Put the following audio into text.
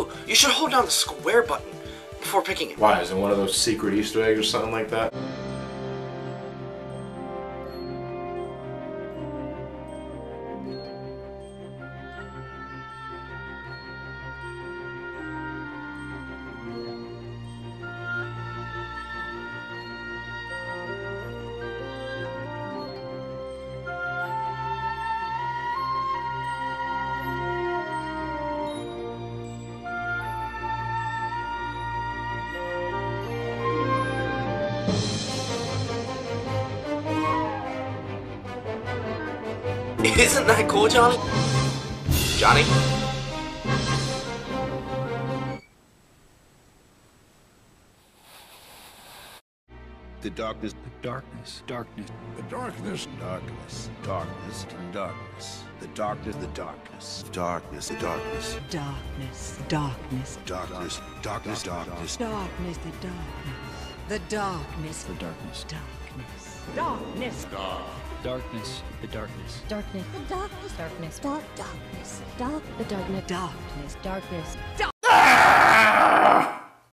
No, you should hold down the square button before picking it. Why? Is it one of those secret Easter eggs or something like that? Isn't that cool, Johnny? Johnny? The darkness, the darkness, darkness, the darkness, darkness, darkness, darkness, the darkness, the darkness, darkness, the darkness, Darkness, darkness, darkness, darkness, darkness, darkness, the darkness, the darkness, The darkness. darkness, darkness, Darkness. Darkness, the darkness. Darkness. The darkness. Darkness. Dark. Darkness. Dark. The darkness. darkness. darkness, Darkness.